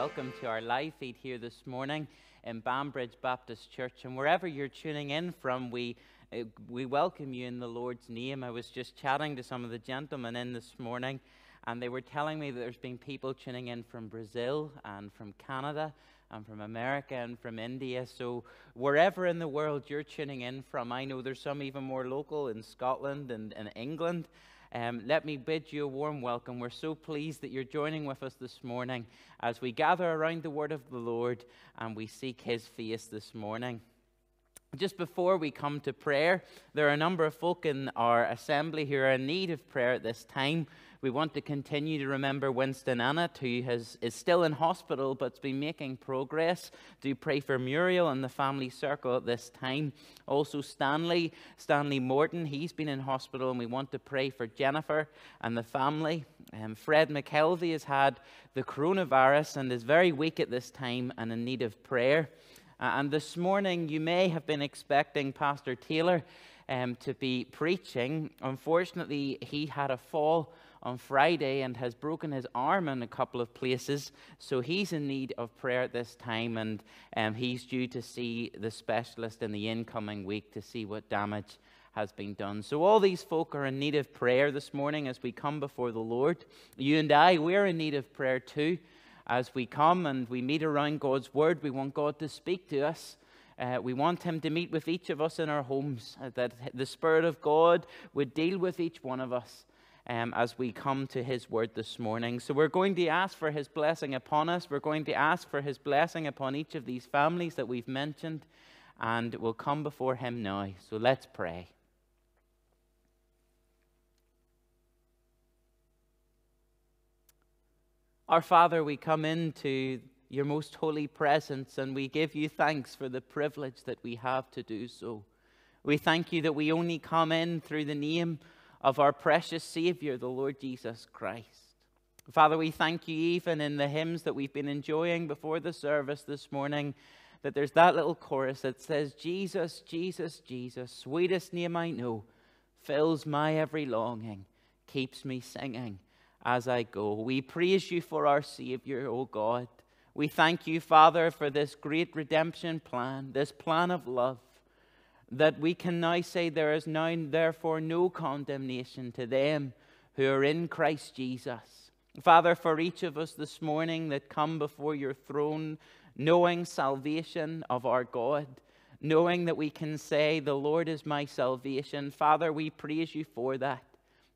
welcome to our live feed here this morning in Banbridge Baptist Church. And wherever you're tuning in from, we, uh, we welcome you in the Lord's name. I was just chatting to some of the gentlemen in this morning, and they were telling me that there's been people tuning in from Brazil and from Canada and from America and from India. So, wherever in the world you're tuning in from, I know there's some even more local in Scotland and in England. Um, let me bid you a warm welcome. We're so pleased that you're joining with us this morning as we gather around the word of the Lord and we seek his face this morning. Just before we come to prayer, there are a number of folk in our assembly who are in need of prayer at this time. We want to continue to remember Winston Annett, who has, is still in hospital but's been making progress. Do pray for Muriel and the family circle at this time. Also, Stanley, Stanley Morton, he's been in hospital, and we want to pray for Jennifer and the family. Um, Fred McKelvey has had the coronavirus and is very weak at this time and in need of prayer. Uh, and this morning, you may have been expecting Pastor Taylor um, to be preaching. Unfortunately, he had a fall on Friday and has broken his arm in a couple of places. So he's in need of prayer at this time, and um, he's due to see the specialist in the incoming week to see what damage has been done. So all these folk are in need of prayer this morning as we come before the Lord. You and I, we're in need of prayer too. As we come and we meet around God's Word, we want God to speak to us. Uh, we want Him to meet with each of us in our homes, that the Spirit of God would deal with each one of us um, as we come to His Word this morning. So we're going to ask for His blessing upon us. We're going to ask for His blessing upon each of these families that we've mentioned, and we'll come before Him now. So let's pray. Our Father, we come into your most holy presence and we give you thanks for the privilege that we have to do so. We thank you that we only come in through the name of our precious Savior, the Lord Jesus Christ. Father, we thank you even in the hymns that we've been enjoying before the service this morning, that there's that little chorus that says, Jesus, Jesus, Jesus, sweetest name I know, fills my every longing, keeps me singing as I go. We praise you for our Savior, O God. We thank you, Father, for this great redemption plan, this plan of love that we can now say there is now therefore no condemnation to them who are in Christ Jesus. Father, for each of us this morning that come before your throne, knowing salvation of our God, knowing that we can say, The Lord is my salvation, Father, we praise you for that.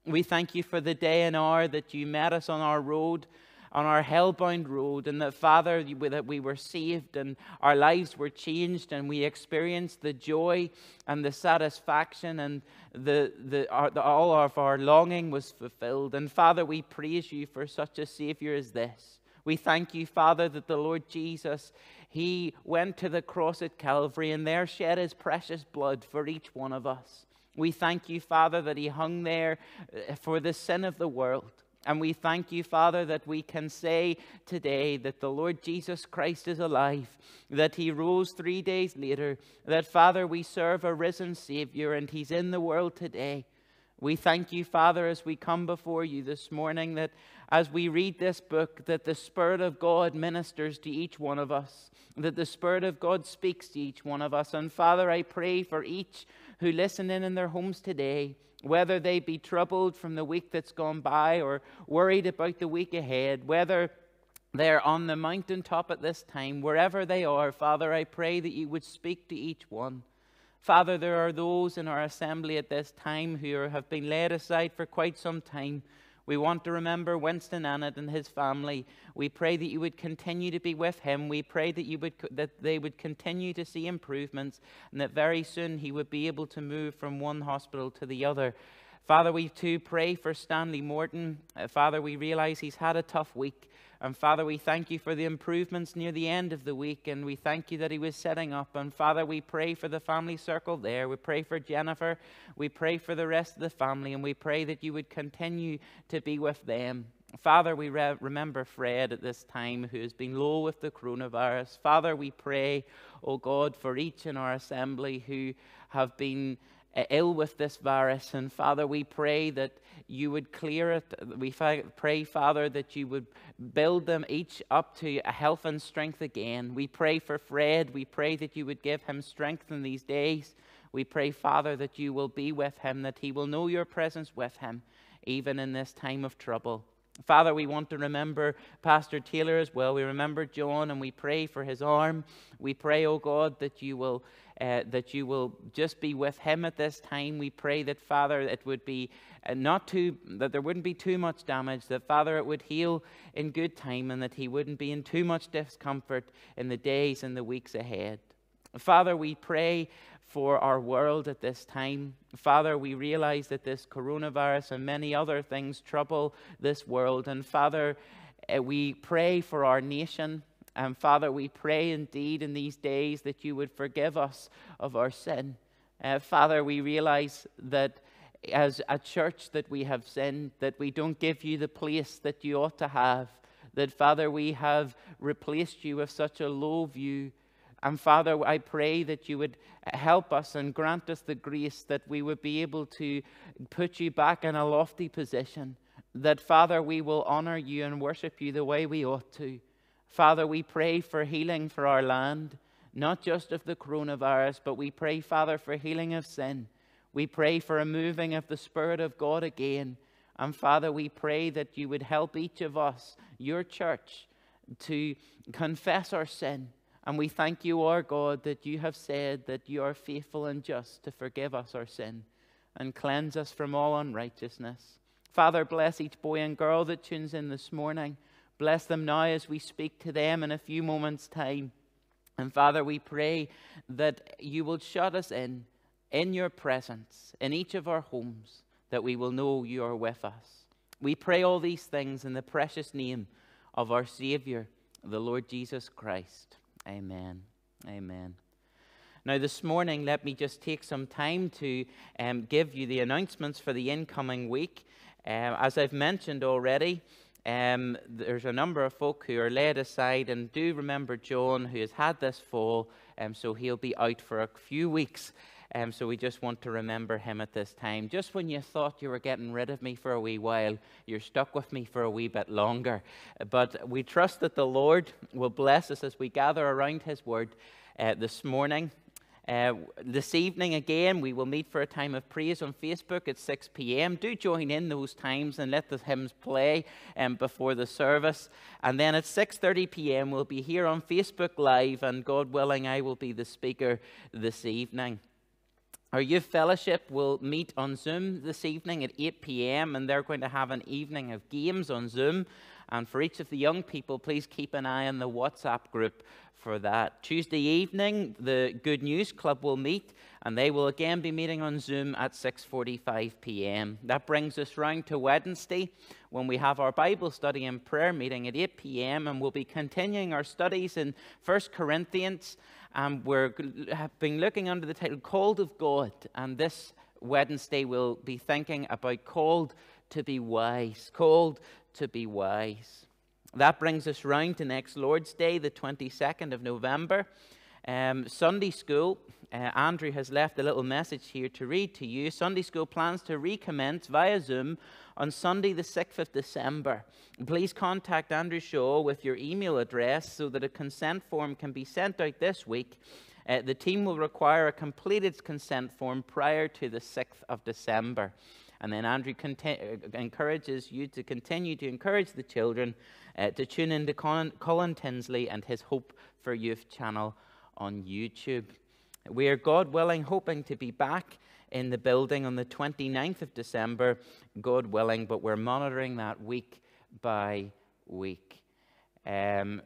We thank you for the day and hour that you met us on our road on our hellbound road, and that, Father, that we were saved and our lives were changed, and we experienced the joy and the satisfaction, and the, the, our, the, all of our longing was fulfilled. And, Father, we praise you for such a Savior as this. We thank you, Father, that the Lord Jesus, He went to the cross at Calvary and there shed His precious blood for each one of us. We thank you, Father, that He hung there uh, for the sin of the world. And we thank you, Father, that we can say today that the Lord Jesus Christ is alive, that he rose three days later, that, Father, we serve a risen Savior and he's in the world today. We thank you, Father, as we come before you this morning, that as we read this book, that the Spirit of God ministers to each one of us, that the Spirit of God speaks to each one of us. And Father, I pray for each who listen in in their homes today whether they be troubled from the week that's gone by or worried about the week ahead, whether they're on the mountaintop at this time, wherever they are, Father, I pray that you would speak to each one. Father, there are those in our assembly at this time who have been laid aside for quite some time we want to remember Winston Annett and his family. We pray that you would continue to be with him. We pray that, you would, that they would continue to see improvements and that very soon he would be able to move from one hospital to the other. Father, we too pray for Stanley Morton. Uh, Father, we realize he's had a tough week. And Father, we thank you for the improvements near the end of the week, and we thank you that he was setting up. And Father, we pray for the family circle there. We pray for Jennifer. We pray for the rest of the family, and we pray that you would continue to be with them. Father, we re- remember Fred at this time who has been low with the coronavirus. Father, we pray, oh God, for each in our assembly who have been ill with this virus. And Father, we pray that you would clear it. We pray, Father, that you would build them each up to health and strength again. We pray for Fred. We pray that you would give him strength in these days. We pray, Father, that you will be with him, that he will know your presence with him, even in this time of trouble. Father, we want to remember Pastor Taylor as well. We remember John and we pray for his arm. We pray, oh God, that you will uh, that you will just be with him at this time. We pray that, Father, it would be uh, not too, that there wouldn't be too much damage, that, Father, it would heal in good time, and that he wouldn't be in too much discomfort in the days and the weeks ahead. Father, we pray for our world at this time. Father, we realize that this coronavirus and many other things trouble this world. And Father, uh, we pray for our nation. And Father, we pray indeed in these days that you would forgive us of our sin. Uh, Father, we realize that as a church that we have sinned, that we don't give you the place that you ought to have. That, Father, we have replaced you with such a low view. And Father, I pray that you would help us and grant us the grace that we would be able to put you back in a lofty position. That, Father, we will honor you and worship you the way we ought to. Father, we pray for healing for our land, not just of the coronavirus, but we pray, Father, for healing of sin. We pray for a moving of the Spirit of God again. And Father, we pray that you would help each of us, your church, to confess our sin. And we thank you, our God, that you have said that you are faithful and just to forgive us our sin and cleanse us from all unrighteousness. Father, bless each boy and girl that tunes in this morning. Bless them now as we speak to them in a few moments' time. And Father, we pray that you will shut us in, in your presence, in each of our homes, that we will know you are with us. We pray all these things in the precious name of our Savior, the Lord Jesus Christ. Amen. Amen. Now, this morning, let me just take some time to um, give you the announcements for the incoming week. Uh, as I've mentioned already, um, there's a number of folk who are laid aside, and do remember John, who has had this fall, um, so he'll be out for a few weeks. Um, so we just want to remember him at this time. Just when you thought you were getting rid of me for a wee while, you're stuck with me for a wee bit longer. But we trust that the Lord will bless us as we gather around his word uh, this morning. Uh, this evening, again, we will meet for a time of praise on Facebook at 6 p.m. Do join in those times and let the hymns play um, before the service. And then at 6:30 p.m., we'll be here on Facebook Live, and God willing, I will be the speaker this evening. Our youth fellowship will meet on Zoom this evening at 8 p.m., and they're going to have an evening of games on Zoom. And for each of the young people, please keep an eye on the WhatsApp group for that. Tuesday evening, the Good News Club will meet, and they will again be meeting on Zoom at 6:45 p.m. That brings us round to Wednesday, when we have our Bible study and prayer meeting at 8 p.m., and we'll be continuing our studies in 1 Corinthians. And we're have been looking under the title "Called of God," and this Wednesday we'll be thinking about called to be wise, called to be wise. That brings us round to next Lord's Day, the 22nd of November. Um, Sunday school, uh, Andrew has left a little message here to read to you. Sunday school plans to recommence via Zoom on Sunday, the 6th of December. Please contact Andrew Shaw with your email address so that a consent form can be sent out this week. Uh, the team will require a completed consent form prior to the 6th of December. And then Andrew uh, encourages you to continue to encourage the children uh, to tune in to Colin, Colin Tinsley and his Hope for Youth channel on YouTube. We are, God willing, hoping to be back in the building on the 29th of December, God willing, but we're monitoring that week by week. Um,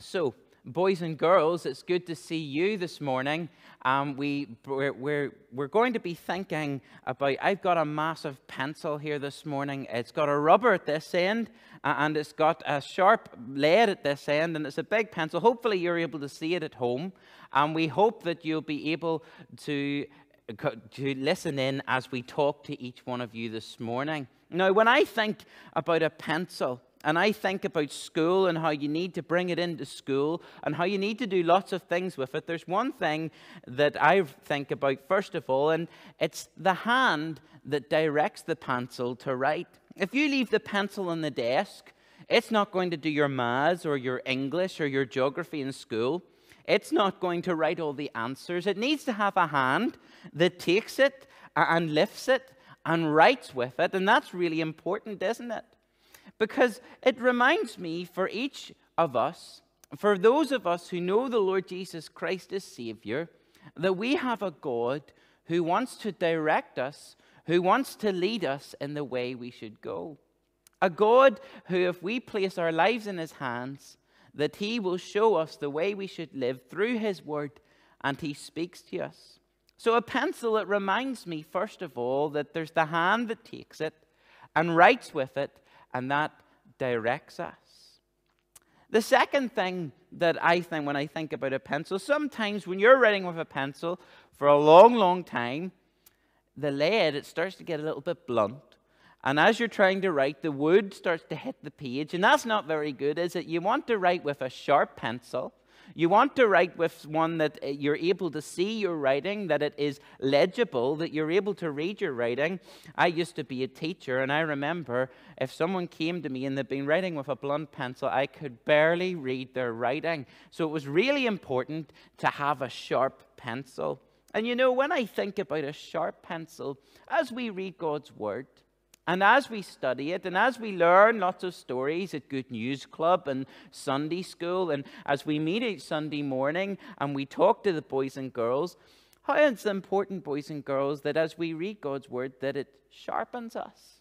so, boys and girls, it's good to see you this morning. Um, we, we're, we're, we're going to be thinking about. I've got a massive pencil here this morning. It's got a rubber at this end, and it's got a sharp lead at this end, and it's a big pencil. Hopefully, you're able to see it at home, and we hope that you'll be able to, to listen in as we talk to each one of you this morning. Now, when I think about a pencil, and I think about school and how you need to bring it into school and how you need to do lots of things with it, there's one thing that I think about first of all, and it's the hand that directs the pencil to write. If you leave the pencil on the desk, it's not going to do your maths or your English or your geography in school. It's not going to write all the answers. It needs to have a hand that takes it and lifts it and writes with it. And that's really important, isn't it? Because it reminds me for each of us, for those of us who know the Lord Jesus Christ as Savior, that we have a God who wants to direct us, who wants to lead us in the way we should go. A God who, if we place our lives in His hands, that He will show us the way we should live through His Word and He speaks to us. So, a pencil, it reminds me, first of all, that there's the hand that takes it and writes with it, and that directs us. The second thing that I think when I think about a pencil, sometimes when you're writing with a pencil for a long, long time, the lead, it starts to get a little bit blunt. And as you're trying to write, the wood starts to hit the page. And that's not very good, is it? You want to write with a sharp pencil. You want to write with one that uh, you're able to see your writing, that it is legible, that you're able to read your writing. I used to be a teacher, and I remember if someone came to me and they'd been writing with a blunt pencil, I could barely read their writing. So it was really important to have a sharp pencil. And you know, when I think about a sharp pencil, as we read God's word, and as we study it, and as we learn lots of stories at Good News Club and Sunday school, and as we meet each Sunday morning and we talk to the boys and girls, how it's important, boys and girls, that as we read God's word, that it sharpens us.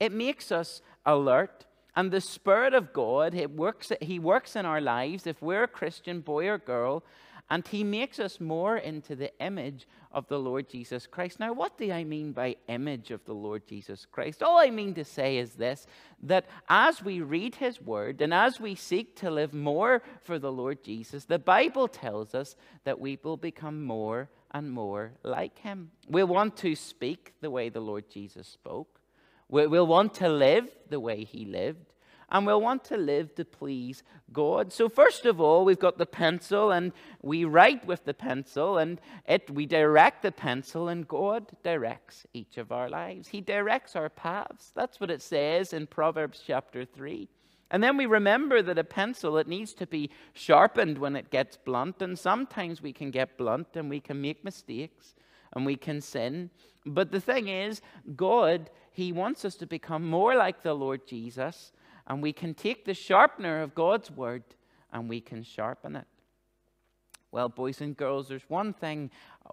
It makes us alert. And the Spirit of God, it works, He works in our lives if we're a Christian boy or girl, and he makes us more into the image of the Lord Jesus Christ. Now, what do I mean by image of the Lord Jesus Christ? All I mean to say is this that as we read his word and as we seek to live more for the Lord Jesus, the Bible tells us that we will become more and more like him. We'll want to speak the way the Lord Jesus spoke, we'll want to live the way he lived and we'll want to live to please God. So, first of all, we've got the pencil, and we write with the pencil, and it, we direct the pencil, and God directs each of our lives. He directs our paths. That's what it says in Proverbs chapter 3. And then we remember that a pencil, it needs to be sharpened when it gets blunt, and sometimes we can get blunt and we can make mistakes and we can sin. But the thing is, God, He wants us to become more like the Lord Jesus and we can take the sharpener of God's word and we can sharpen it. Well, boys and girls, there's one thing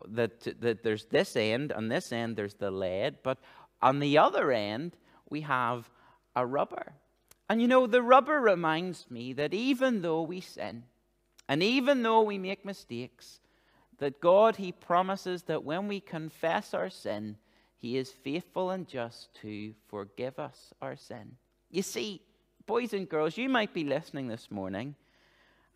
that, that there's this end, on this end there's the lead, but on the other end we have a rubber. And you know, the rubber reminds me that even though we sin, and even though we make mistakes, that God, He promises that when we confess our sin, He is faithful and just to forgive us our sin. You see, boys and girls, you might be listening this morning,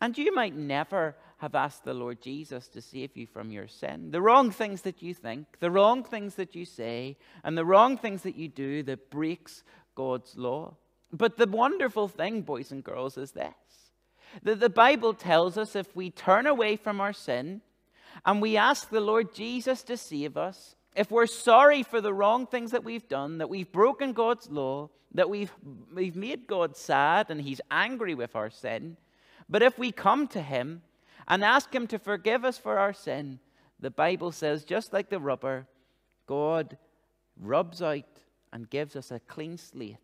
and you might never have asked the Lord Jesus to save you from your sin. The wrong things that you think, the wrong things that you say, and the wrong things that you do that breaks God's law. But the wonderful thing, boys and girls, is this that the Bible tells us if we turn away from our sin and we ask the Lord Jesus to save us, if we're sorry for the wrong things that we've done, that we've broken God's law, that we've, we've made God sad and He's angry with our sin, but if we come to Him and ask Him to forgive us for our sin, the Bible says, just like the rubber, God rubs out and gives us a clean slate.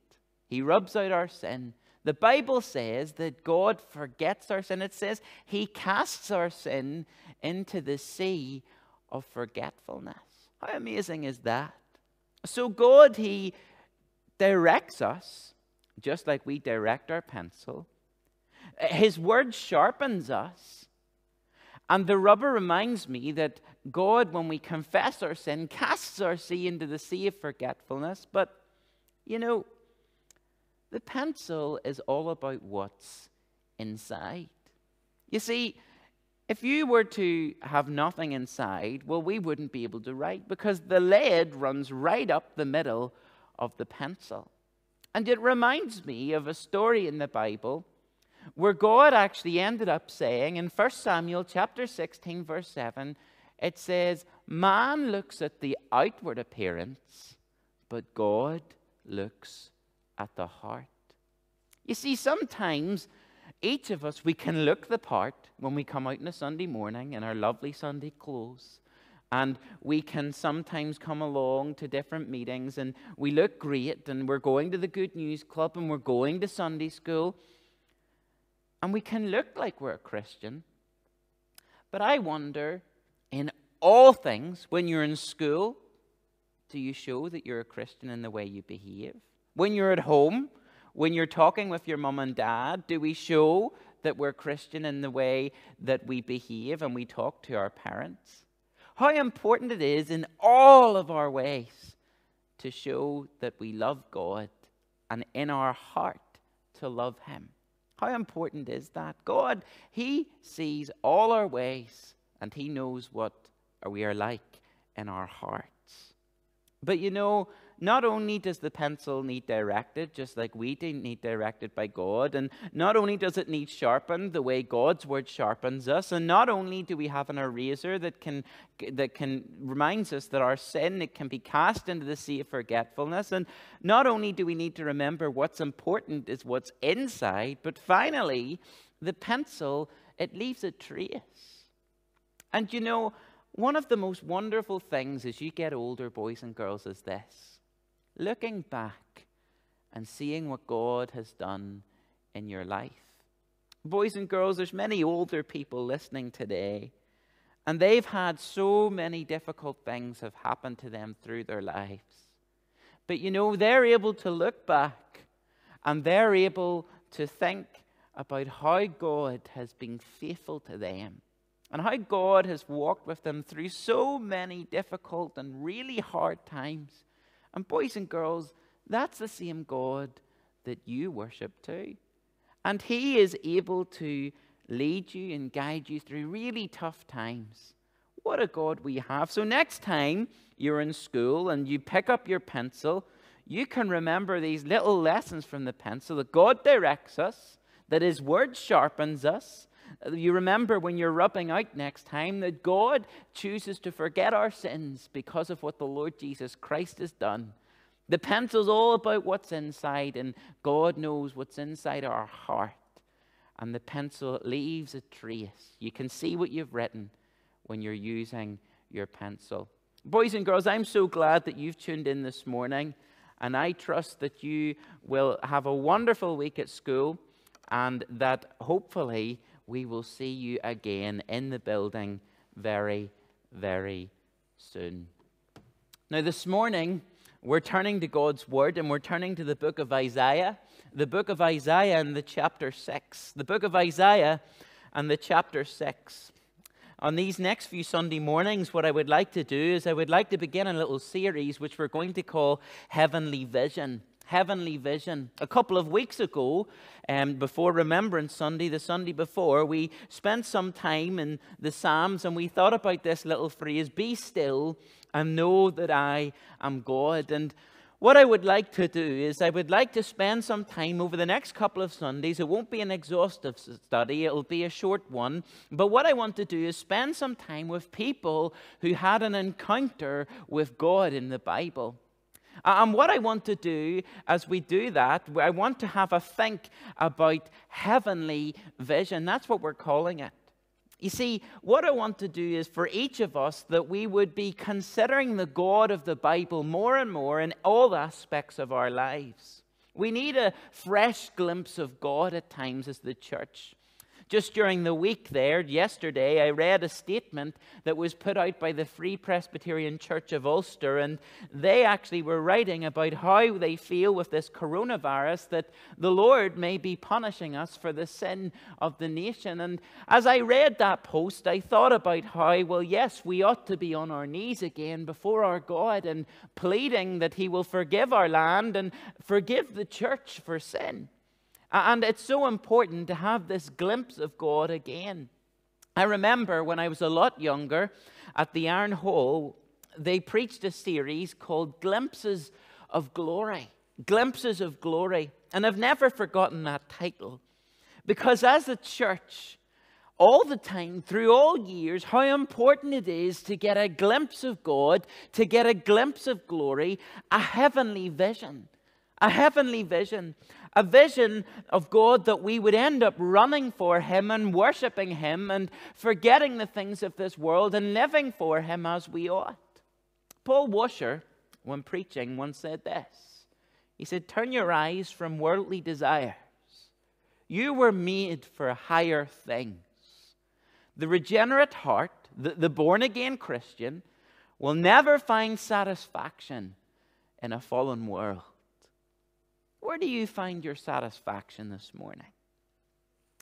He rubs out our sin. The Bible says that God forgets our sin. It says He casts our sin into the sea of forgetfulness. How amazing is that? So, God, He directs us just like we direct our pencil. His word sharpens us. And the rubber reminds me that God, when we confess our sin, casts our sea into the sea of forgetfulness. But, you know, the pencil is all about what's inside. You see, if you were to have nothing inside, well, we wouldn't be able to write because the lead runs right up the middle of the pencil. And it reminds me of a story in the Bible where God actually ended up saying in 1 Samuel chapter 16 verse 7 it says man looks at the outward appearance but God looks at the heart. You see sometimes each of us we can look the part when we come out on a Sunday morning in our lovely Sunday clothes and we can sometimes come along to different meetings and we look great and we're going to the Good News Club and we're going to Sunday school. And we can look like we're a Christian. But I wonder, in all things, when you're in school, do you show that you're a Christian in the way you behave? When you're at home, when you're talking with your mum and dad, do we show that we're Christian in the way that we behave and we talk to our parents? how important it is in all of our ways to show that we love God and in our heart to love Him. How important is that? God, He sees all our ways and He knows what we are like in our hearts. But you know, not only does the pencil need directed, just like we need directed by God, and not only does it need sharpened the way God's word sharpens us, and not only do we have an eraser that can that can reminds us that our sin it can be cast into the sea of forgetfulness, and not only do we need to remember what's important is what's inside, but finally, the pencil it leaves a trace. And you know, one of the most wonderful things as you get older, boys and girls, is this looking back and seeing what God has done in your life. Boys and girls, there's many older people listening today, and they've had so many difficult things have happened to them through their lives. But you know, they're able to look back and they're able to think about how God has been faithful to them and how God has walked with them through so many difficult and really hard times. And boys and girls, that's the same God that you worship too. And He is able to lead you and guide you through really tough times. What a God we have. So, next time you're in school and you pick up your pencil, you can remember these little lessons from the pencil that God directs us, that His Word sharpens us. You remember when you're rubbing out next time that God chooses to forget our sins because of what the Lord Jesus Christ has done. The pencil's all about what's inside, and God knows what's inside our heart. And the pencil leaves a trace. You can see what you've written when you're using your pencil. Boys and girls, I'm so glad that you've tuned in this morning, and I trust that you will have a wonderful week at school and that hopefully we will see you again in the building very, very soon. Now, this morning, we're turning to God's Word and we're turning to the book of Isaiah, the book of Isaiah and the chapter 6. The book of Isaiah and the chapter 6. On these next few Sunday mornings, what I would like to do is I would like to begin a little series which we're going to call Heavenly Vision heavenly vision. A couple of weeks ago, um, before Remembrance Sunday, the Sunday before, we spent some time in the Psalms and we thought about this little phrase be still and know that I am God. And what I would like to do is, I would like to spend some time over the next couple of Sundays. It won't be an exhaustive study, it'll be a short one. But what I want to do is spend some time with people who had an encounter with God in the Bible. And what I want to do as we do that, I want to have a think about heavenly vision. That's what we're calling it. You see, what I want to do is for each of us that we would be considering the God of the Bible more and more in all aspects of our lives. We need a fresh glimpse of God at times as the church. Just during the week there, yesterday, I read a statement that was put out by the Free Presbyterian Church of Ulster, and they actually were writing about how they feel with this coronavirus that the Lord may be punishing us for the sin of the nation. And as I read that post, I thought about how, well, yes, we ought to be on our knees again before our God and pleading that He will forgive our land and forgive the church for sin. And it's so important to have this glimpse of God again. I remember when I was a lot younger at the Iron Hall, they preached a series called Glimpses of Glory. Glimpses of Glory. And I've never forgotten that title because as a church, all the time, through all years, how important it is to get a glimpse of God, to get a glimpse of glory, a heavenly vision. A heavenly vision. A vision of God that we would end up running for Him and worshiping Him and forgetting the things of this world and living for Him as we ought. Paul Washer, when preaching, once said this He said, Turn your eyes from worldly desires. You were made for higher things. The regenerate heart, the, the born again Christian, will never find satisfaction in a fallen world. Where do you find your satisfaction this morning?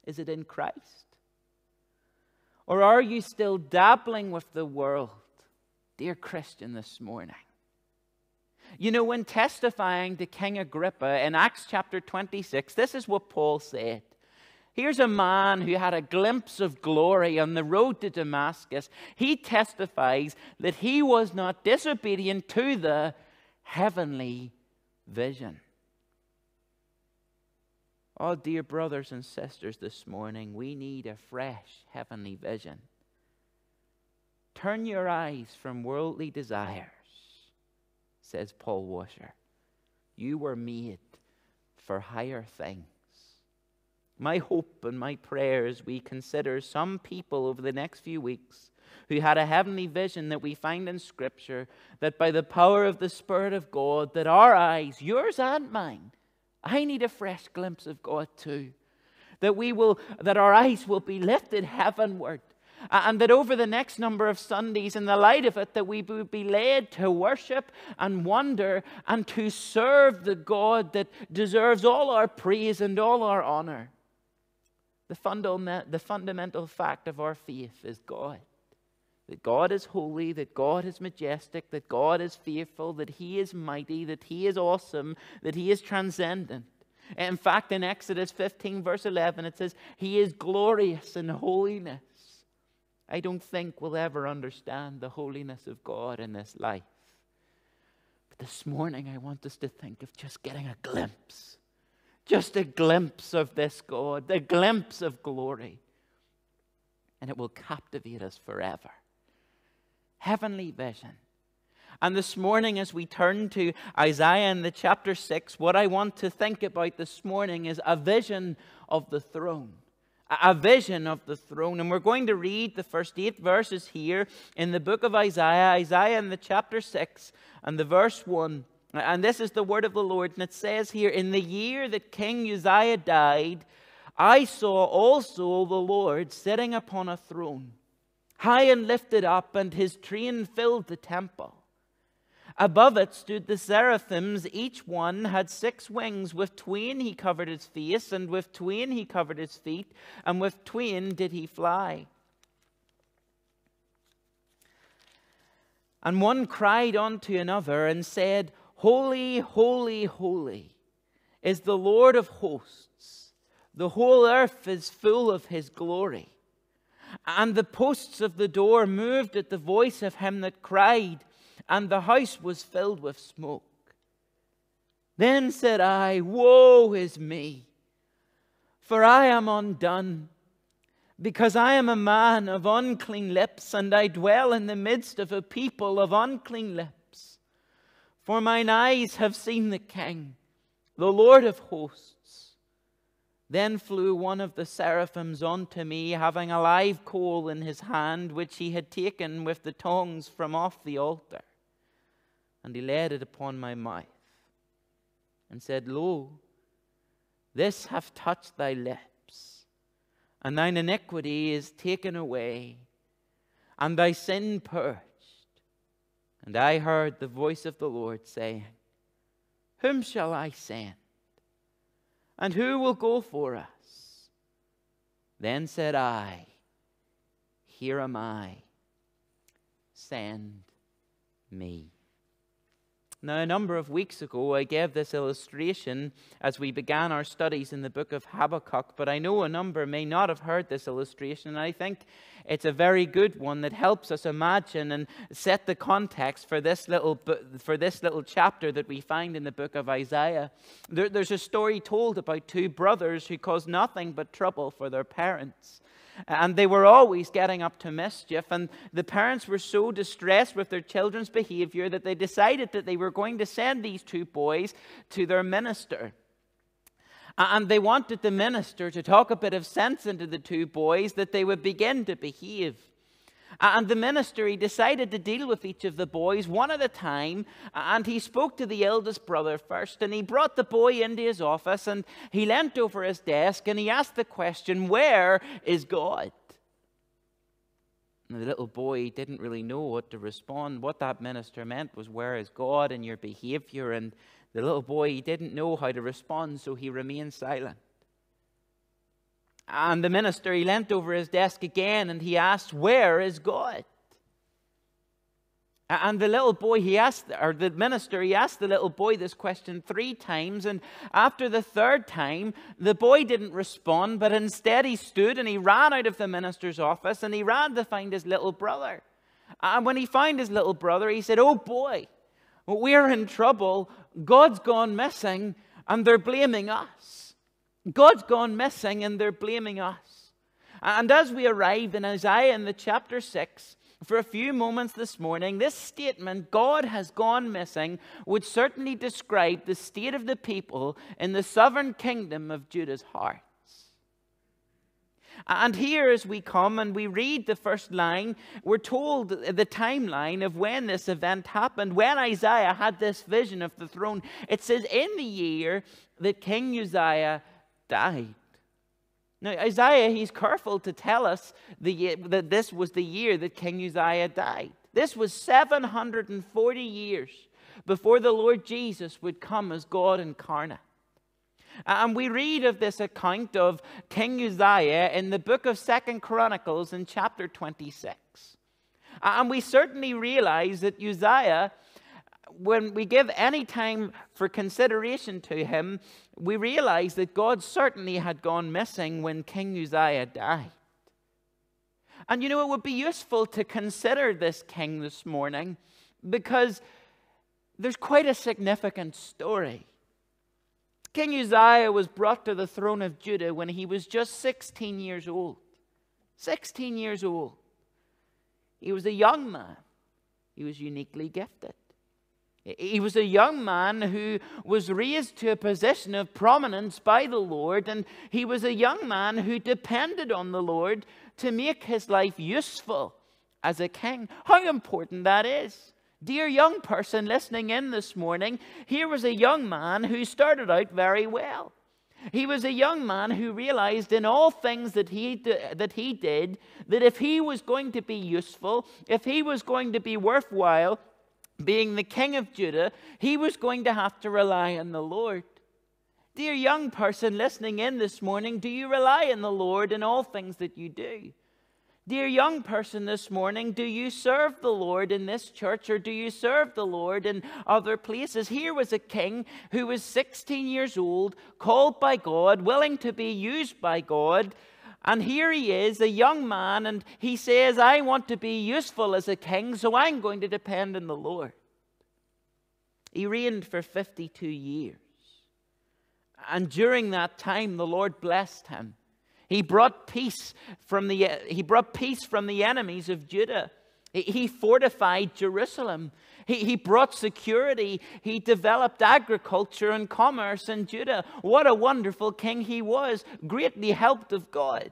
Is it in Christ? Or are you still dabbling with the world, dear Christian, this morning? You know, when testifying to King Agrippa in Acts chapter 26, this is what Paul said. Here's a man who had a glimpse of glory on the road to Damascus. He testifies that he was not disobedient to the heavenly vision. Oh, dear brothers and sisters, this morning we need a fresh heavenly vision. Turn your eyes from worldly desires, says Paul Washer. You were made for higher things my hope and my prayer as we consider some people over the next few weeks who had a heavenly vision that we find in Scripture, that by the power of the Spirit of God, that our eyes, yours and mine, I need a fresh glimpse of God too. That we will, that our eyes will be lifted heavenward. And that over the next number of Sundays, in the light of it, that we would be led to worship and wonder and to serve the God that deserves all our praise and all our honor. The, the fundamental fact of our faith is God. That God is holy, that God is majestic, that God is fearful, that He is mighty, that He is awesome, that He is transcendent. In fact, in Exodus 15, verse 11, it says, He is glorious in holiness. I don't think we'll ever understand the holiness of God in this life. But this morning, I want us to think of just getting a glimpse just a glimpse of this God, a glimpse of glory. And it will captivate us forever. Heavenly vision. And this morning, as we turn to Isaiah in the chapter 6, what I want to think about this morning is a vision of the throne. A vision of the throne. And we're going to read the first eight verses here in the book of Isaiah, Isaiah in the chapter 6 and the verse 1. And this is the word of the Lord. And it says here, In the year that King Uzziah died, I saw also the Lord sitting upon a throne, high and lifted up, and his train filled the temple. Above it stood the seraphims. Each one had six wings. With twain he covered his face, and with twain he covered his feet, and with twain did he fly. And one cried unto another and said, Holy, holy, holy is the Lord of hosts. The whole earth is full of his glory. And the posts of the door moved at the voice of him that cried, and the house was filled with smoke. Then said I, Woe is me, for I am undone, because I am a man of unclean lips, and I dwell in the midst of a people of unclean lips. For mine eyes have seen the King, the Lord of hosts. Then flew one of the seraphims unto me, having a live coal in his hand, which he had taken with the tongs from off the altar. And he laid it upon my mouth, and said, Lo, this hath touched thy lips, and thine iniquity is taken away, and thy sin purged. And I heard the voice of the Lord saying, Whom shall I send? And who will go for us? Then said I, Here am I, send me. Now, a number of weeks ago, I gave this illustration as we began our studies in the book of Habakkuk, but I know a number may not have heard this illustration, and I think it's a very good one that helps us imagine and set the context for this little, for this little chapter that we find in the book of Isaiah. There, there's a story told about two brothers who caused nothing but trouble for their parents. And they were always getting up to mischief. And the parents were so distressed with their children's behavior that they decided that they were going to send these two boys to their minister. And they wanted the minister to talk a bit of sense into the two boys that they would begin to behave. Uh, and the minister, he decided to deal with each of the boys one at a time. Uh, and he spoke to the eldest brother first. And he brought the boy into his office and he leant over his desk and he asked the question, Where is God? And the little boy didn't really know what to respond. What that minister meant was, Where is God in your behavior? And the little boy, didn't know how to respond, so he remained silent. And the minister, he leant over his desk again and he asked, Where is God? And the little boy, he asked, or the minister, he asked the little boy this question three times. And after the third time, the boy didn't respond, but instead he stood and he ran out of the minister's office and he ran to find his little brother. And when he found his little brother, he said, Oh boy, we're in trouble. God's gone missing and they're blaming us. God's gone missing and they're blaming us. And as we arrive in Isaiah in the chapter 6, for a few moments this morning, this statement, God has gone missing, would certainly describe the state of the people in the sovereign kingdom of Judah's hearts. And here, as we come and we read the first line, we're told the timeline of when this event happened. When Isaiah had this vision of the throne, it says, In the year that King Uzziah died. Now, Isaiah, he's careful to tell us the, that this was the year that King Uzziah died. This was 740 years before the Lord Jesus would come as God incarnate. And we read of this account of King Uzziah in the book of Second Chronicles in chapter 26. And we certainly realize that Uzziah when we give any time for consideration to him, we realize that God certainly had gone missing when King Uzziah died. And you know, it would be useful to consider this king this morning because there's quite a significant story. King Uzziah was brought to the throne of Judah when he was just 16 years old. 16 years old. He was a young man, he was uniquely gifted. He was a young man who was raised to a position of prominence by the Lord, and he was a young man who depended on the Lord to make his life useful as a king. How important that is. Dear young person listening in this morning, here was a young man who started out very well. He was a young man who realized in all things that he, that he did that if he was going to be useful, if he was going to be worthwhile, being the king of Judah, he was going to have to rely on the Lord. Dear young person listening in this morning, do you rely on the Lord in all things that you do? Dear young person this morning, do you serve the Lord in this church or do you serve the Lord in other places? Here was a king who was 16 years old, called by God, willing to be used by God. And here he is, a young man, and he says, I want to be useful as a king, so I'm going to depend on the Lord. He reigned for 52 years. And during that time, the Lord blessed him. He brought peace from the, he brought peace from the enemies of Judah. He fortified Jerusalem. He, he brought security. He developed agriculture and commerce in Judah. What a wonderful king he was, greatly helped of God.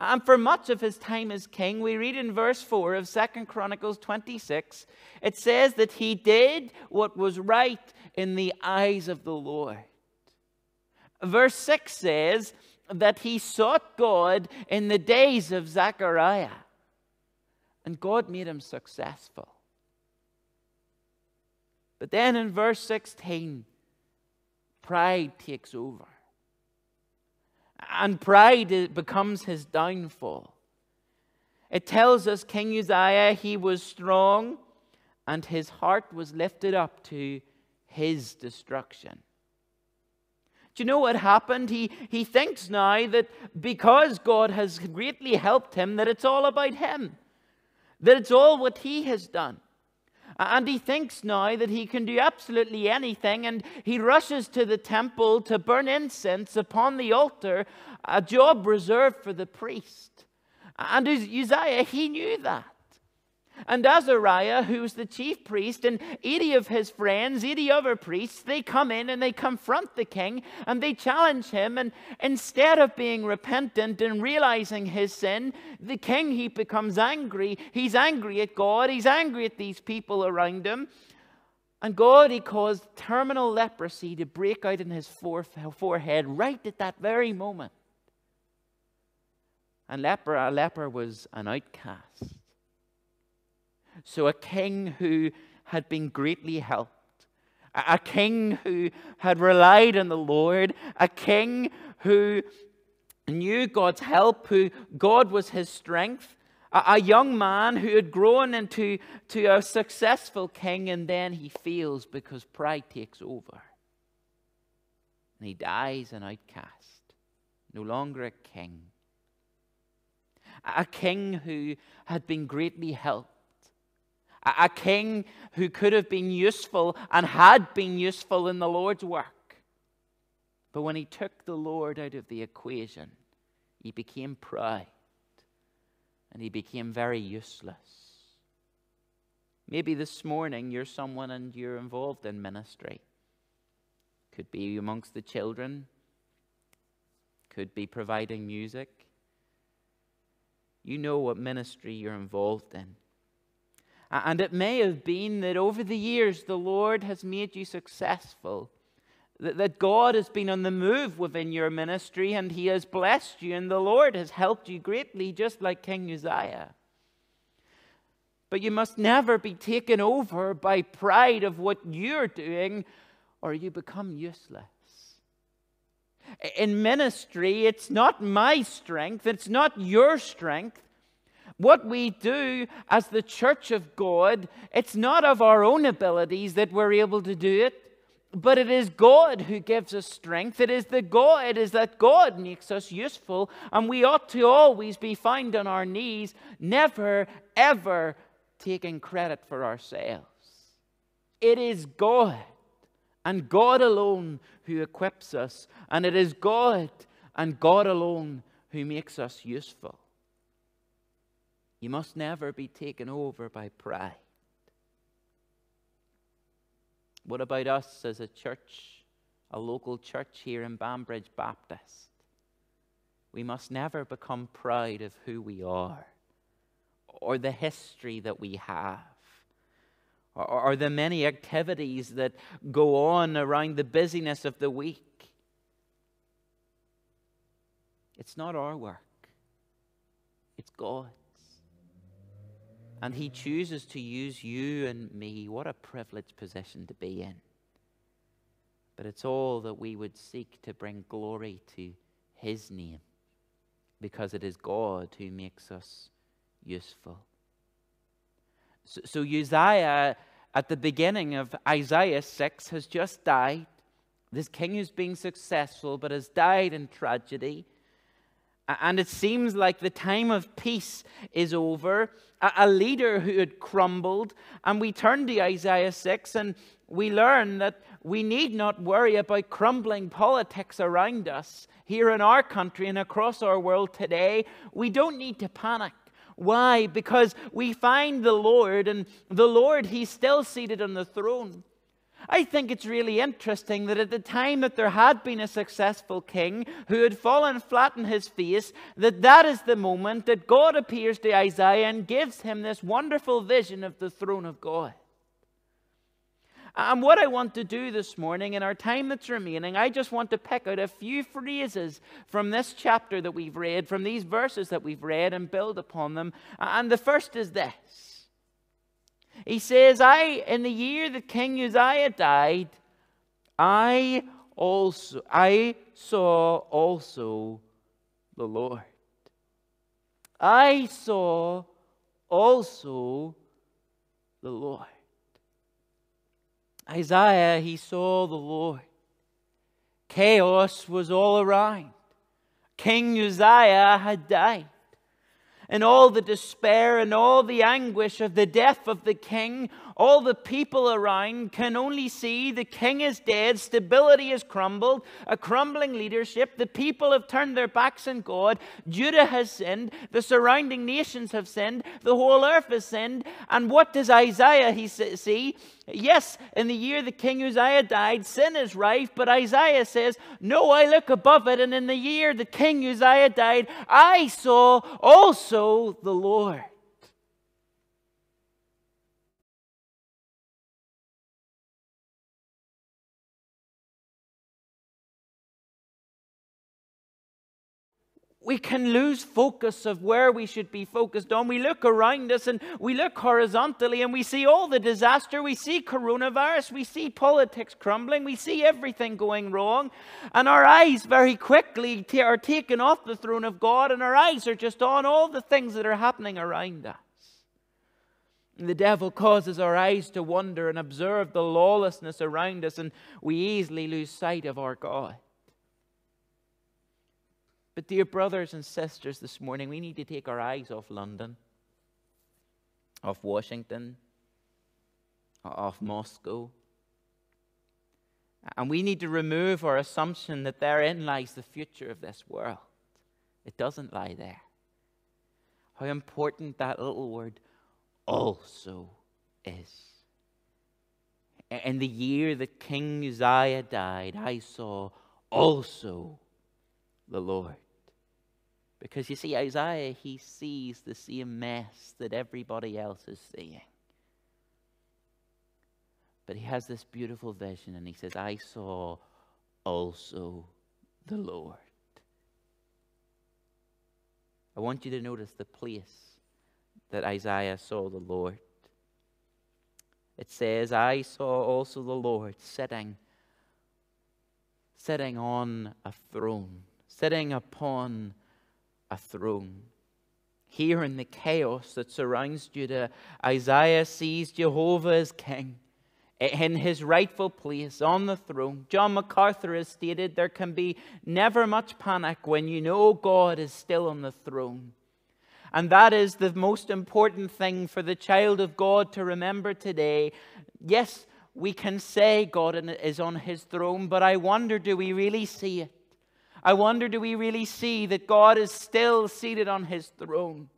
And for much of his time as king, we read in verse 4 of Second Chronicles 26, it says that he did what was right in the eyes of the Lord. Verse 6 says that he sought God in the days of Zechariah, and God made him successful. But then in verse 16, pride takes over. And pride becomes his downfall. It tells us King Uzziah, he was strong and his heart was lifted up to his destruction. Do you know what happened? He, he thinks now that because God has greatly helped him, that it's all about him, that it's all what he has done. And he thinks now that he can do absolutely anything, and he rushes to the temple to burn incense upon the altar, a job reserved for the priest. And Uzziah, he knew that. And Azariah, who's the chief priest, and 80 of his friends, 80 other priests, they come in and they confront the king and they challenge him. And instead of being repentant and realizing his sin, the king, he becomes angry. He's angry at God, he's angry at these people around him. And God, he caused terminal leprosy to break out in his forehead right at that very moment. And leper, a leper was an outcast. So, a king who had been greatly helped, a king who had relied on the Lord, a king who knew God's help, who God was his strength, a, young man who had grown into to a successful king, and then he fails because pride takes over. And he dies an outcast, no longer a king. A king who had been greatly helped a king who could have been useful and had been useful in the Lord's work. But when he took the Lord out of the equation, he became proud and he became very useless. Maybe this morning you're someone and you're involved in ministry. Could be amongst the children, could be providing music. You know what ministry you're involved in. And it may have been that over the years the Lord has made you successful, that God has been on the move within your ministry and He has blessed you, and the Lord has helped you greatly, just like King Uzziah. But you must never be taken over by pride of what you're doing, or you become useless. In ministry, it's not my strength, it's not your strength. What we do as the church of God, it's not of our own abilities that we're able to do it, but it is God who gives us strength. It is the God, it is that God makes us useful, and we ought to always be found on our knees, never ever taking credit for ourselves. It is God and God alone who equips us, and it is God and God alone who makes us useful. You must never be taken over by pride. What about us as a church, a local church here in Banbridge Baptist? We must never become proud of who we are or the history that we have or, the many activities that go on around the busyness of the week. It's not our work, it's God. And He chooses to use you and me. What a privileged position to be in. But it's all that we would seek to bring glory to His name because it is God who makes us useful. So, so Uzziah, at the beginning of Isaiah 6, has just died. This king who's been successful but has died in tragedy. And it seems like the time of peace is over. A leader who had crumbled. And we turn to Isaiah 6 and we learn that we need not worry about crumbling politics around us here in our country and across our world today. We don't need to panic. Why? Because we find the Lord, and the Lord, He's still seated on the throne. I think it's really interesting that at the time that there had been a successful king who had fallen flat on his face, that that is the moment that God appears to Isaiah and gives him this wonderful vision of the throne of God. And what I want to do this morning in our time that's remaining, I just want to pick out a few phrases from this chapter that we've read, from these verses that we've read, and build upon them. And the first is this he says, I, in the year that King Uzziah died, I also, I saw also the Lord. I saw also the Lord. Isaiah, he saw the Lord. Chaos was all around. King Uzziah had died and all the despair and all the anguish of the death of the king, all the people around can only see the king is dead, stability has crumbled, a crumbling leadership, the people have turned their backs on God, Judah has sinned, the surrounding nations have sinned, the whole earth has sinned. And what does Isaiah he see? Yes, in the year the king Uzziah died, sin is rife, but Isaiah says, No, I look above it, and in the year the king Uzziah died, I saw also the Lord. We can lose focus of where we should be focused on. We look around us and we look horizontally and we see all the disaster. We see coronavirus. We see politics crumbling. We see everything going wrong. And our eyes very quickly are taken off the throne of God and our eyes are just on all the things that are happening around us. And the devil causes our eyes to wander and observe the lawlessness around us, and we easily lose sight of our God. But, dear brothers and sisters, this morning we need to take our eyes off London, off Washington, off Moscow. And we need to remove our assumption that therein lies the future of this world. It doesn't lie there. How important that little word also is. In the year that King Uzziah died, I saw also the Lord. Because you see, Isaiah, he sees the same mess that everybody else is seeing. But he has this beautiful vision and he says, I saw also the Lord. I want you to notice the place that Isaiah saw the Lord. It says, I saw also the Lord sitting, sitting on a throne sitting upon a throne. Here in the chaos that surrounds Judah, Isaiah sees Jehovah as king in his rightful place on the throne. John MacArthur has stated there can be never much panic when you know God is still on the throne. And that is the most important thing for the child of God to remember today. Yes, we can say God is on his throne, but I wonder do we really see it? I wonder do we really see that God is still seated on his throne?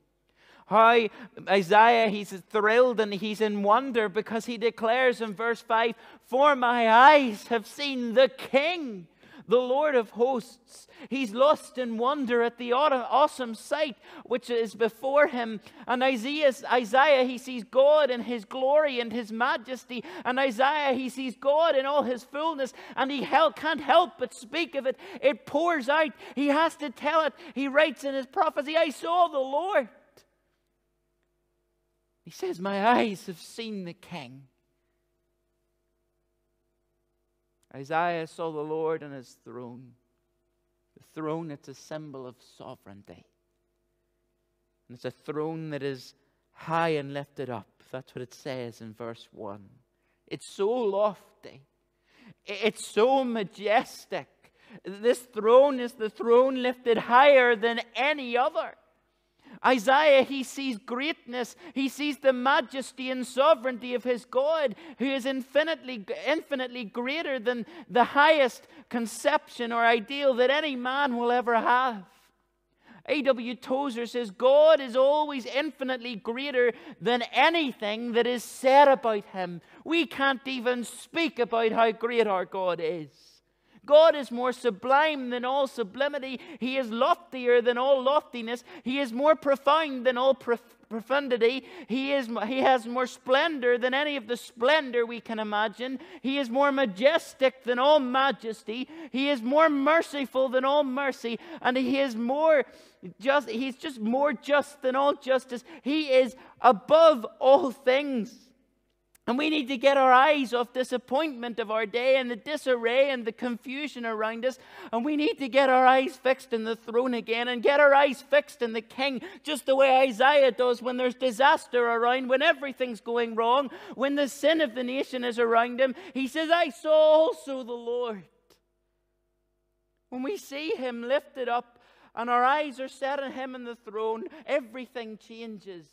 How Isaiah, he's thrilled and he's in wonder because he declares in verse 5 For my eyes have seen the King, the Lord of hosts. He's lost in wonder at the awesome sight which is before him. And Isaiah, Isaiah, he sees God in his glory and his majesty. And Isaiah, he sees God in all his fullness. And he can't help but speak of it. It pours out. He has to tell it. He writes in his prophecy, I saw the Lord. He says, My eyes have seen the King. Isaiah saw the Lord on his throne. The throne, it's a symbol of sovereignty. And it's a throne that is high and lifted up. That's what it says in verse 1. It's so lofty, it's so majestic. This throne is the throne lifted higher than any other. Isaiah, he sees greatness. He sees the majesty and sovereignty of his God, who is infinitely, infinitely greater than the highest conception or ideal that any man will ever have. A.W. Tozer says, God is always infinitely greater than anything that is said about him. We can't even speak about how great our God is. God is more sublime than all sublimity. He is loftier than all loftiness. He is more profound than all prof- profundity. He, is, he has more splendor than any of the splendor we can imagine. He is more majestic than all majesty. He is more merciful than all mercy. And he is more just, he's just more just than all justice. He is above all things. And we need to get our eyes off disappointment of our day and the disarray and the confusion around us. And we need to get our eyes fixed in the throne again and get our eyes fixed in the King, just the way Isaiah does when there's disaster around, when everything's going wrong, when the sin of the nation is around him. He says, I saw also the Lord. When we see him lifted up and our eyes are set on him and the throne, everything changes.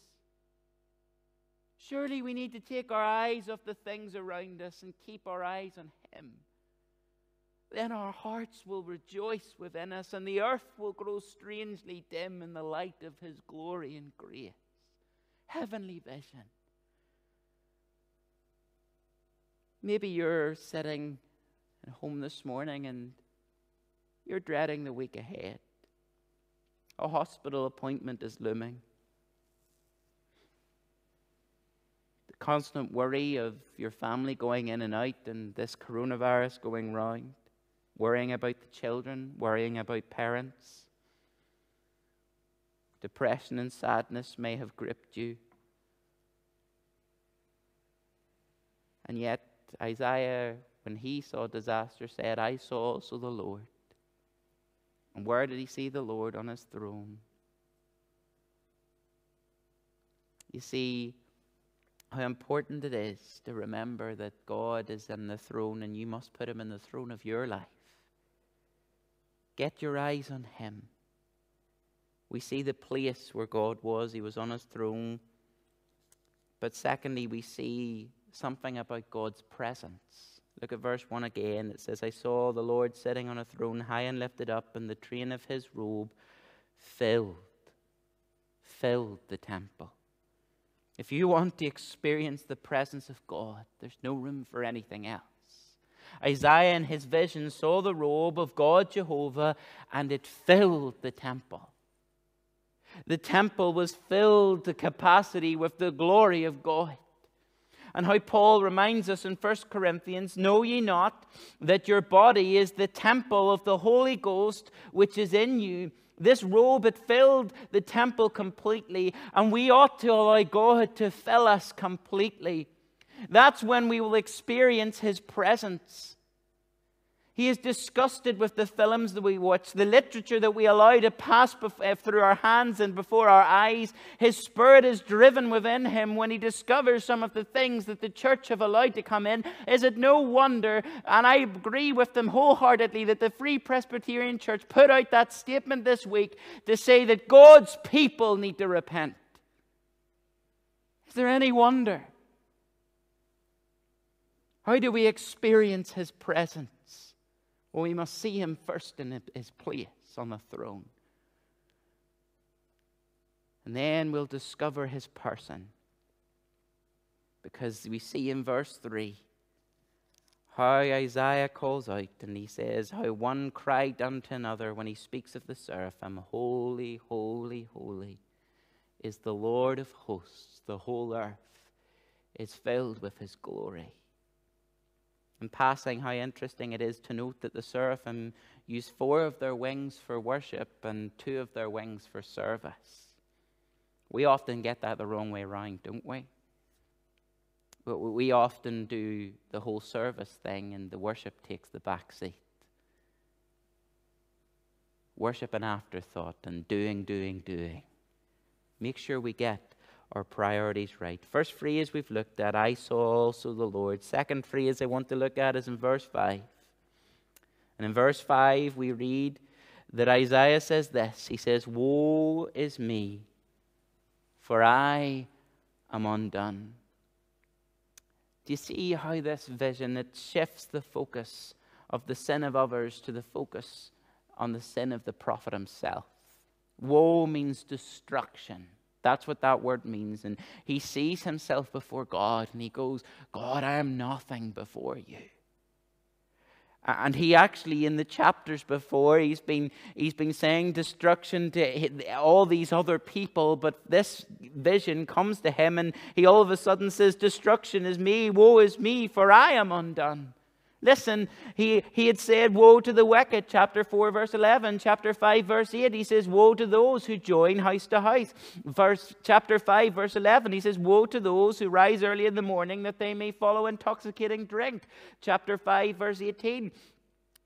Surely we need to take our eyes off the things around us and keep our eyes on Him. Then our hearts will rejoice within us, and the earth will grow strangely dim in the light of His glory and grace. Heavenly vision. Maybe you're sitting at home this morning and you're dreading the week ahead. A hospital appointment is looming. Constant worry of your family going in and out and this coronavirus going round, worrying about the children, worrying about parents. Depression and sadness may have gripped you. And yet, Isaiah, when he saw disaster, said, I saw also the Lord. And where did he see the Lord? On his throne. You see, how important it is to remember that God is in the throne and you must put him in the throne of your life. Get your eyes on him. We see the place where God was, he was on his throne. But secondly, we see something about God's presence. Look at verse 1 again. It says, I saw the Lord sitting on a throne high and lifted up, and the train of his robe filled, filled the temple. If you want to experience the presence of God, there's no room for anything else. Isaiah in his vision saw the robe of God Jehovah and it filled the temple. The temple was filled to capacity with the glory of God. And how Paul reminds us in 1 Corinthians Know ye not that your body is the temple of the Holy Ghost which is in you, this robe had filled the temple completely, and we ought to oh allow God to fill us completely. That's when we will experience His presence. He is disgusted with the films that we watch, the literature that we allow to pass eh, through our hands and before our eyes. His spirit is driven within him when he discovers some of the things that the church have allowed to come in. Is it no wonder, and I agree with them wholeheartedly, that the Free Presbyterian Church put out that statement this week to say that God's people need to repent? Is there any wonder? How do we experience his presence? Well, we must see him first in his place on the throne. And then we'll discover his person. Because we see in verse 3 how Isaiah calls out and he says, How one cried unto another when he speaks of the seraphim, Holy, holy, holy is the Lord of hosts. The whole earth is filled with his glory. In passing, how interesting it is to note that the seraphim use four of their wings for worship and two of their wings for service. We often get that the wrong way around, don't we? But we often do the whole service thing and the worship takes the back seat. Worship an afterthought and doing, doing, doing. Make sure we get our priorities right. First phrase we've looked at, I saw also the Lord. Second phrase I want to look at is in verse 5. And in verse 5, we read that Isaiah says this He says, Woe is me, for I am undone. Do you see how this vision it shifts the focus of the sin of others to the focus on the sin of the prophet himself? Woe means destruction. That's what that word means. And he sees himself before God and he goes, God, I am nothing before you. And he actually, in the chapters before, he's been, he's been saying destruction to all these other people, but this vision comes to him, and he all of a sudden says, Destruction is me, woe is me, for I am undone. Listen, he, he had said, Woe to the wicked, chapter 4, verse 11. Chapter 5, verse 8, he says, Woe to those who join house to house. Verse, chapter 5, verse 11, he says, Woe to those who rise early in the morning that they may follow intoxicating drink. Chapter 5, verse 18,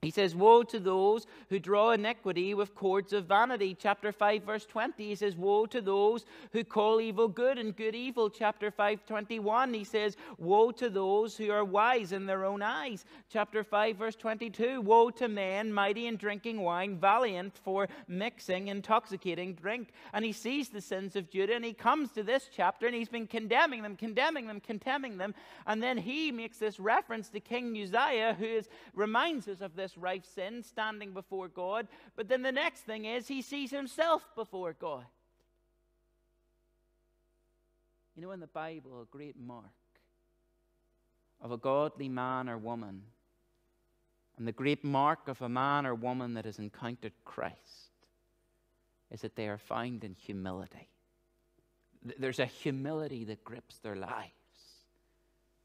he says, Woe to those who draw iniquity with cords of vanity. Chapter 5, verse 20. He says, Woe to those who call evil good and good evil. Chapter 5, 21. He says, Woe to those who are wise in their own eyes. Chapter 5, verse 22. Woe to men mighty in drinking wine, valiant for mixing intoxicating drink. And he sees the sins of Judah and he comes to this chapter and he's been condemning them, condemning them, condemning them. And then he makes this reference to King Uzziah, who is, reminds us of this this rife sin standing before God. But then the next thing is he sees himself before God. You know, in the Bible, a great mark of a godly man or woman, and the great mark of a man or woman that has encountered Christ, is that they are found in humility. There's a humility that grips their lives,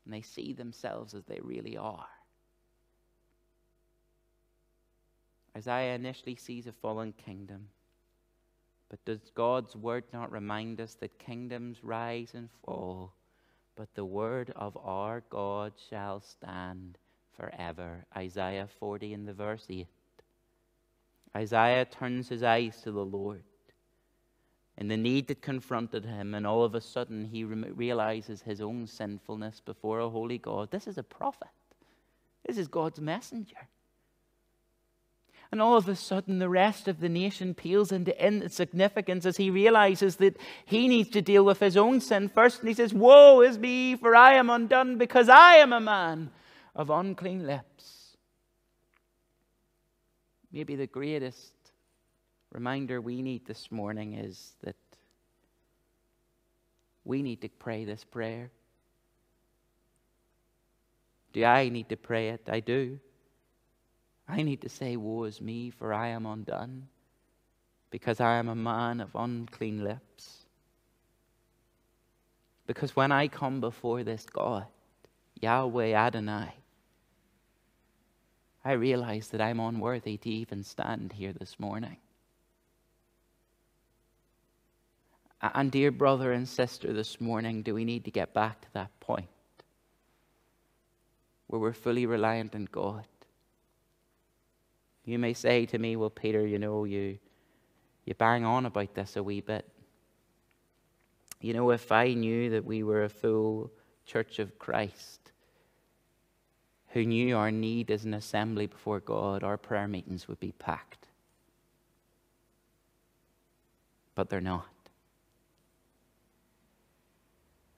and they see themselves as they really are. Isaiah initially sees a fallen kingdom. But does God's word not remind us that kingdoms rise and fall, but the word of our God shall stand forever? Isaiah 40 in the verse 8. Isaiah turns his eyes to the Lord and the need that confronted him, and all of a sudden he re- realizes his own sinfulness before a holy God. This is a prophet, this is God's messenger. And all of a sudden, the rest of the nation peels into insignificance as he realizes that he needs to deal with his own sin first. And he says, Woe is me, for I am undone, because I am a man of unclean lips. Maybe the greatest reminder we need this morning is that we need to pray this prayer. Do I need to pray it? I do. I need to say, Woe is me, for I am undone, because I am a man of unclean lips. Because when I come before this God, Yahweh Adonai, I realize that I'm unworthy to even stand here this morning. And, dear brother and sister, this morning, do we need to get back to that point where we're fully reliant on God? You may say to me, Well, Peter, you know, you, you bang on about this a wee bit. You know, if I knew that we were a full church of Christ who knew our need as an assembly before God, our prayer meetings would be packed. But they're not.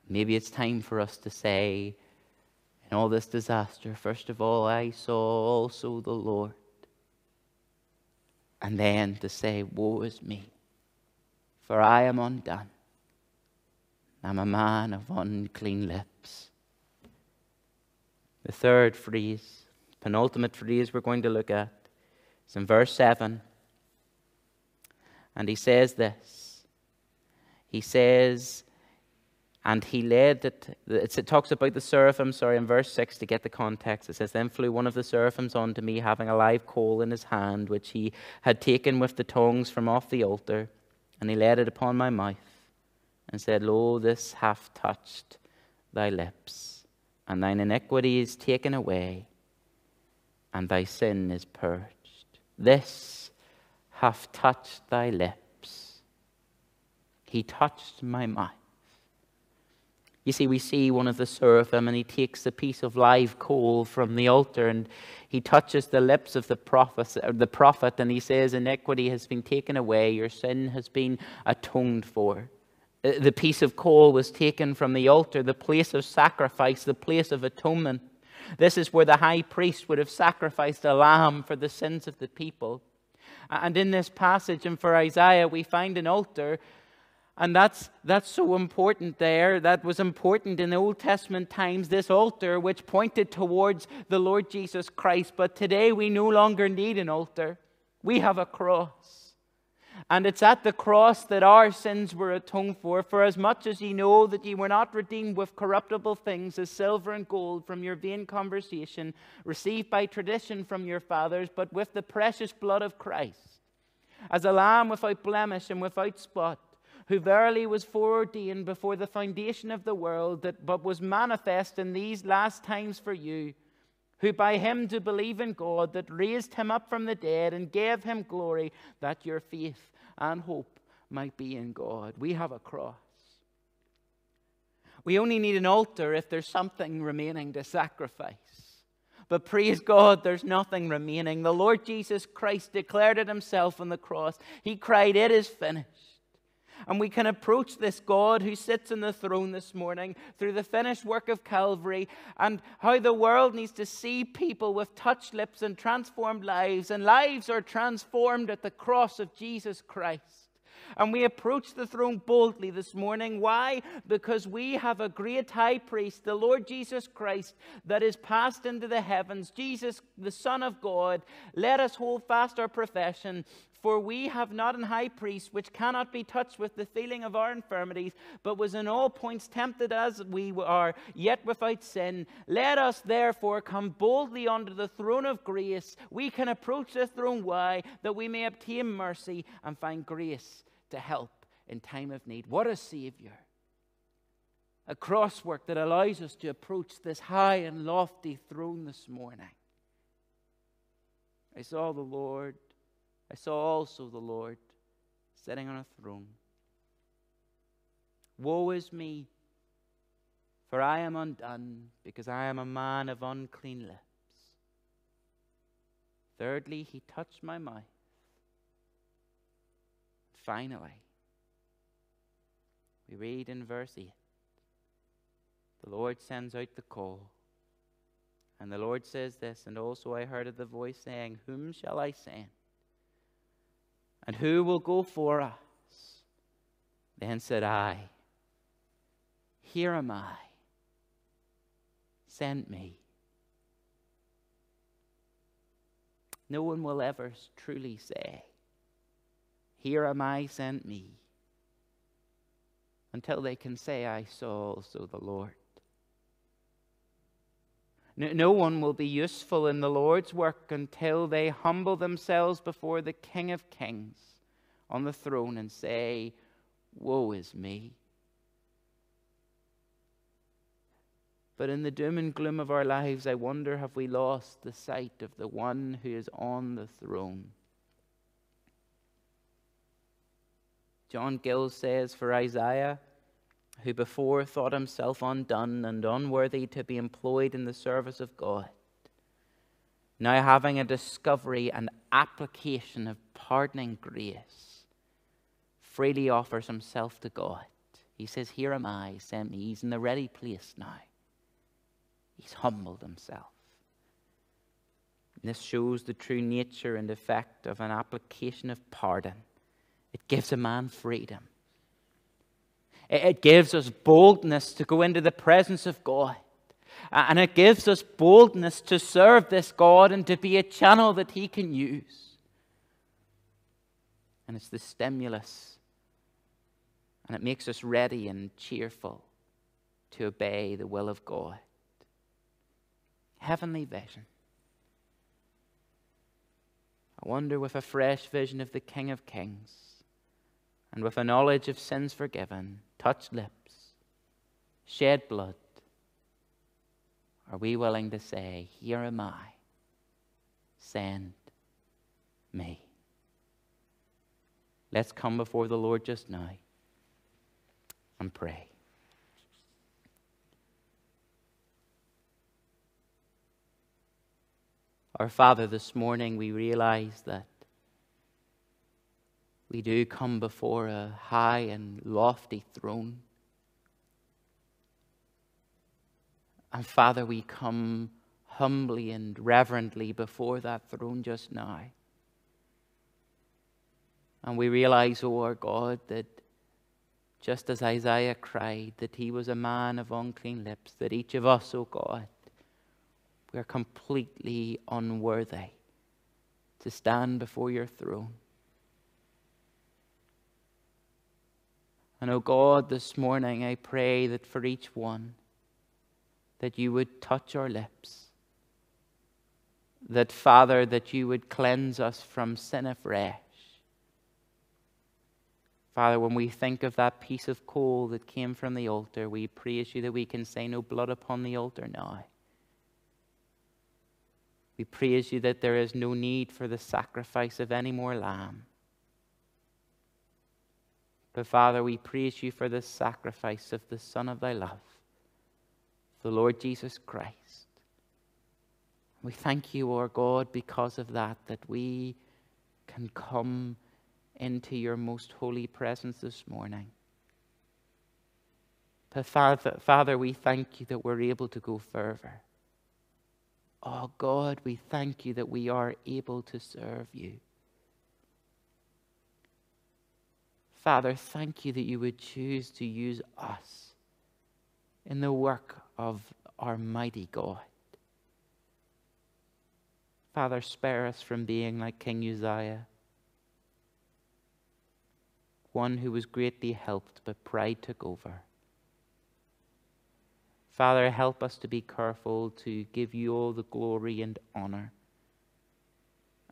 Maybe it's time for us to say, in all this disaster, first of all, I saw also the Lord and then to say, Woe is me, for I am undone. I'm a man of unclean lips. The third phrase, penultimate phrase we're going to look at, is in verse 7. And he says this. He says, and he led it. It talks about the seraphim, sorry, in verse 6 to get the context. It says, Then flew one of the seraphims unto me, having a live coal in his hand, which he had taken with the tongs from off the altar. And he laid it upon my mouth, and said, Lo, this hath touched thy lips, and thine iniquity is taken away, and thy sin is purged. This hath touched thy lips. He touched my mouth. You see, we see one of the seraphim, and he takes a piece of live coal from the altar, and he touches the lips of the prophet, the prophet, and he says, Iniquity has been taken away, your sin has been atoned for. Uh, the piece of coal was taken from the altar, the place of sacrifice, the place of atonement. This is where the high priest would have sacrificed a lamb for the sins of the people. And in this passage, and for Isaiah, we find an altar and that's, that's so important there. That was important in the Old Testament times, this altar, which pointed towards the Lord Jesus Christ. But today we no longer need an altar, we have a cross. And it's at the cross that our sins were atoned for. For as much as ye know that ye were not redeemed with corruptible things as silver and gold from your vain conversation, received by tradition from your fathers, but with the precious blood of Christ, as a lamb without blemish and without spot, who verily was foreordained before the foundation of the world, that but was manifest in these last times for you who by him do believe in God, that raised him up from the dead and gave him glory, that your faith and hope might be in God. We have a cross. We only need an altar if there's something remaining to sacrifice. But praise God, there's nothing remaining. The Lord Jesus Christ declared it himself on the cross. He cried, It is finished. And we can approach this God who sits on the throne this morning through the finished work of Calvary and how the world needs to see people with touched lips and transformed lives. And lives are transformed at the cross of Jesus Christ. And we approach the throne boldly this morning. Why? Because we have a great high priest, the Lord Jesus Christ, that is passed into the heavens, Jesus, the Son of God. Let us hold fast our profession. For we have not an high priest which cannot be touched with the feeling of our infirmities, but was in all points tempted as we are, yet without sin. Let us therefore come boldly unto the throne of grace. We can approach the throne. Why? That we may obtain mercy and find grace to help in time of need. What a Savior! A crosswork that allows us to approach this high and lofty throne this morning. I saw the Lord I saw also the Lord sitting on a throne. Woe is me, for I am undone, because I am a man of unclean lips. Thirdly, he touched my mouth. Finally, we read in verse 8 the Lord sends out the call. And the Lord says this, and also I heard of the voice saying, Whom shall I send? And who will go for us? Then said I, Here am I. Send me. No one will ever truly say, Here am I, send me, until they can say, I saw also the Lord. No one will be useful in the Lord's work until they humble themselves before the King of Kings on the throne and say, Woe is me. But in the doom and gloom of our lives, I wonder have we lost the sight of the one who is on the throne? John Gill says for Isaiah, who before thought himself undone and unworthy to be employed in the service of God, now having a discovery and application of pardoning grace, freely offers himself to God. He says, Here am I, send me. He's in the ready place now. He's humbled himself. This shows the true nature and effect of an application of pardon. It gives a man freedom. It gives us boldness to go into the presence of God. And it gives us boldness to serve this God and to be a channel that He can use. And it's the stimulus. And it makes us ready and cheerful to obey the will of God. Heavenly vision. I wonder with a fresh vision of the King of Kings and with a knowledge of sins forgiven touched lips, shed blood, are we willing to say, Here am I, send me? Let's come before the Lord just now and pray. Our Father, this morning we realize that we do come before a high and lofty throne. And Father, we come humbly and reverently before that throne just now. And we realize, O oh our God, that just as Isaiah cried that he was a man of unclean lips, that each of us, O oh God, we are completely unworthy to stand before your throne. And oh God, this morning I pray that for each one, that you would touch our lips. That, Father, that you would cleanse us from sin afresh. Father, when we think of that piece of coal that came from the altar, we praise you that we can say no blood upon the altar now. We praise you that there is no need for the sacrifice of any more lamb. But Father, we praise you for the sacrifice of the Son of thy love, the Lord Jesus Christ. We thank you, our God, because of that, that we can come into your most holy presence this morning. But Father, Father, we thank you that we're able to go further. Oh God, we thank you that we are able to serve you. Father, thank you that you would choose to use us in the work of our mighty God. Father, spare us from being like King Uzziah, one who was greatly helped, but pride took over. Father, help us to be careful to give you all the glory and honor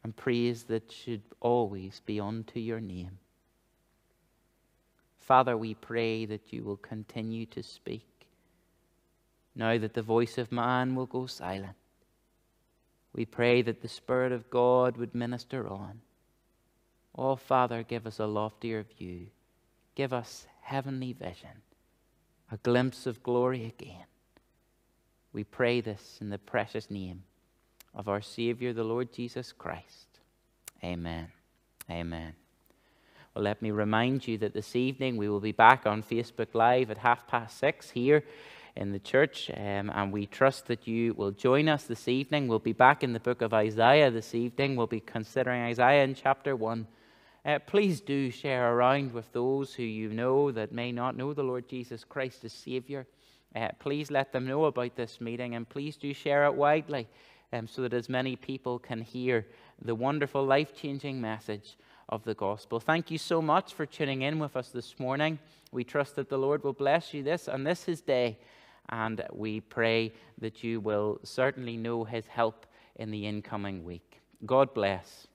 and praise that should always be unto your name. Father, we pray that you will continue to speak now that the voice of man will go silent. We pray that the Spirit of God would minister on. Oh, Father, give us a loftier view. Give us heavenly vision, a glimpse of glory again. We pray this in the precious name of our Savior, the Lord Jesus Christ. Amen. Amen. Let me remind you that this evening we will be back on Facebook Live at half past six here in the church, um, and we trust that you will join us this evening. We'll be back in the book of Isaiah this evening. We'll be considering Isaiah in chapter 1. Uh, please do share around with those who you know that may not know the Lord Jesus Christ as Savior. Uh, please let them know about this meeting and please do share it widely um, so that as many people can hear the wonderful, life changing message of the gospel. Thank you so much for tuning in with us this morning. We trust that the Lord will bless you this and this his day, and we pray that you will certainly know his help in the incoming week. God bless.